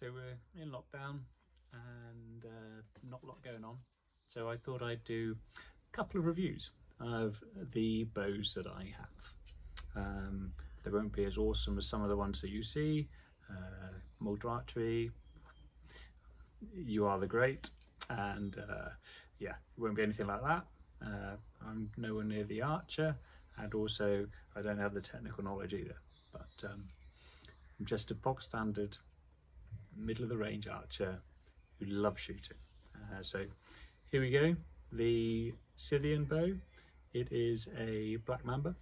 so we're in lockdown and uh, not a lot going on. So I thought I'd do a couple of reviews of the bows that I have. Um, they won't be as awesome as some of the ones that you see. Uh, you are the great, and uh, yeah, it won't be anything like that. Uh, I'm nowhere near the archer, and also I don't have the technical knowledge either. But um, I'm just a box standard, middle of the range archer who loves shooting. Uh, so here we go. The Scythian bow. It is a black mamba.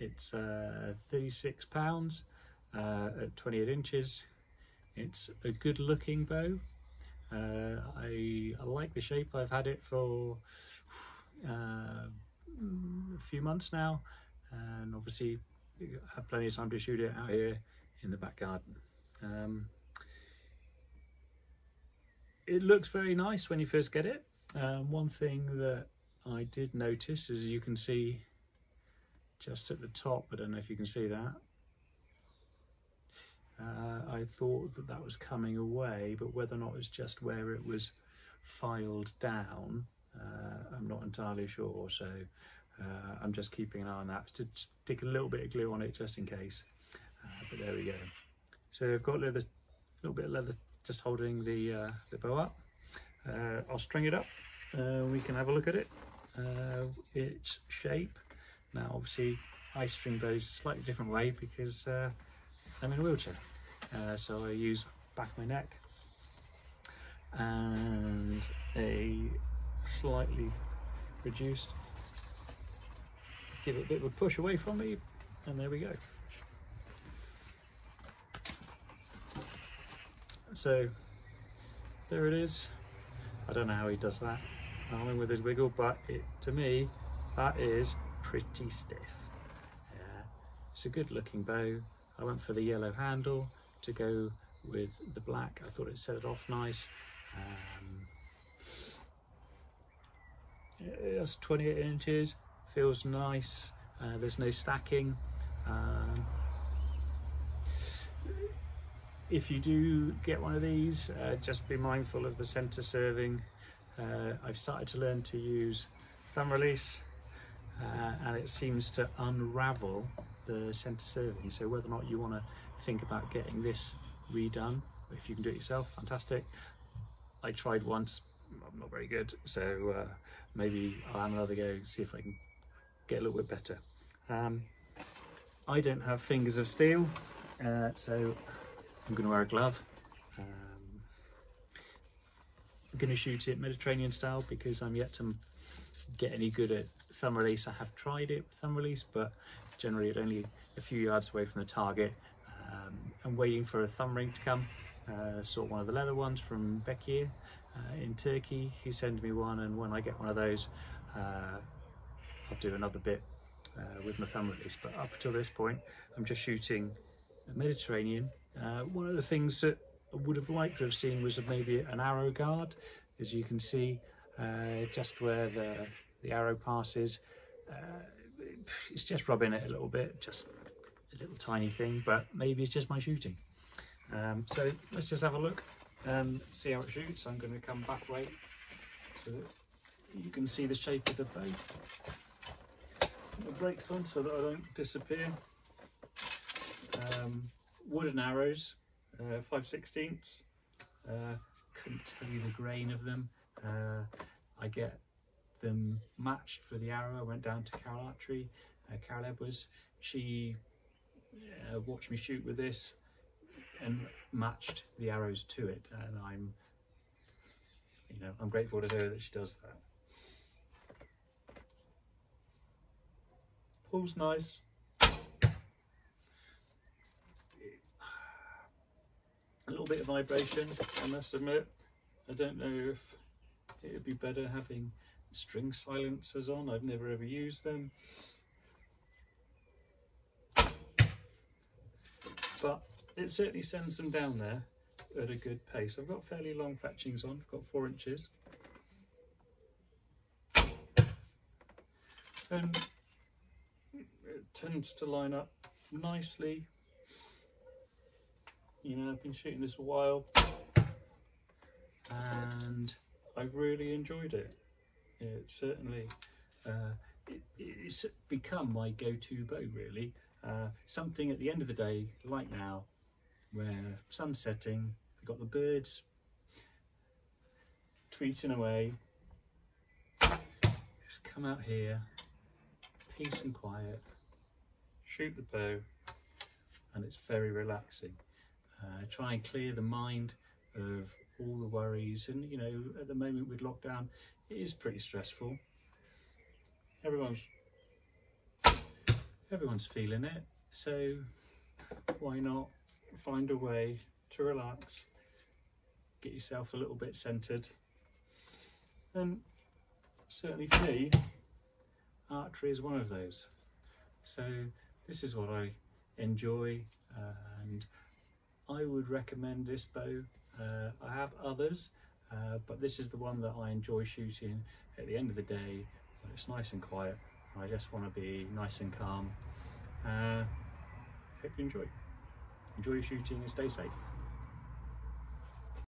It's uh, 36 pounds uh, at 28 inches. It's a good looking bow. Uh, I, I, like the shape. I've had it for uh, a few months now and obviously I have plenty of time to shoot it out here in the back garden. Um, it looks very nice when you first get it. Um, one thing that I did notice, is you can see just at the top, I don't know if you can see that, uh, I thought that that was coming away, but whether or not it's just where it was filed down, uh, I'm not entirely sure. So uh, I'm just keeping an eye on that to stick a little bit of glue on it just in case. Uh, but there we go. So I've got a little bit of leather just holding the, uh, the bow up. Uh, I'll string it up. we can have a look at it. its shape. Now obviously I string bows slightly different way because I'm in a wheelchair. Uh, so I use back of my neck and a slightly reduced, give it a bit of a push away from me and there we go. So there it is. I don't know how he does that, arming with his wiggle, but it to me, that is pretty stiff. Yeah. It's a good looking bow. I went for the yellow handle to go with the black. I thought it set it off nice. Um, it's 28 inches, feels nice. Uh, there's no stacking. Um, if you do get one of these, uh, just be mindful of the center serving. Uh, I've started to learn to use thumb release uh, and it seems to unravel the center serving. So whether or not you want to think about getting this redone, if you can do it yourself, fantastic. I tried once, I'm not very good, so uh, maybe I'll have another go, see if I can get a little bit better. Um, I don't have fingers of steel, uh, so I'm going to wear a glove. Um, I'm going to shoot it Mediterranean style because I'm yet to get any good at thumb release. I have tried it with thumb release, but generally at only a few yards away from the target. Um, I'm waiting for a thumb ring to come. Uh, saw one of the leather ones from Bekir uh, in Turkey. He sent me one, and when I get one of those, uh, I'll do another bit uh, with my thumb release. But up until this point, I'm just shooting a Mediterranean. Uh, one of the things that I would have liked to have seen was maybe an arrow guard, as you can see, uh, just where the the arrow passes. Uh, it's just rubbing it a little bit, just a little tiny thing, but maybe it's just my shooting. Um, so let's just have a look and see how it shoots. I'm going to come back way so that you can see the shape of the bow. Put the brakes on so that I don't disappear. Um, wooden arrows, uh, 5 16ths. Uh, couldn't tell you the grain of them. Uh, I get them matched for the arrow. I went down to Carol Archery, uh, Carol Edwards. She uh, watched me shoot with this and matched the arrows to it. And I'm, you know, I'm grateful to her that she does that. Pulls nice. A little bit of vibration, I must admit. I don't know if it would be better having string silencers on. I've never ever used them. But it certainly sends them down there at a good pace. I've got fairly long fletchings on, I've got four inches. And it tends to line up nicely. You know, I've been shooting this a while and I've really enjoyed it. It certainly, uh, it, it's become my go-to bow really. Uh, something at the end of the day, like now, where sun's setting, we've got the birds tweeting away. Just come out here, peace and quiet, shoot the bow, and it's very relaxing. Uh, try and clear the mind of all the worries, and you know, at the moment with lockdown, it is pretty stressful. Everyone's everyone's feeling it, so why not find a way to relax, get yourself a little bit centered, and certainly for me, archery is one of those. So this is what I enjoy and I would recommend this bow. Uh, I have others, uh, but this is the one that I enjoy shooting at the end of the day it's nice and quiet. I just want to be nice and calm. Uh, hope you enjoy. Enjoy your shooting and stay safe.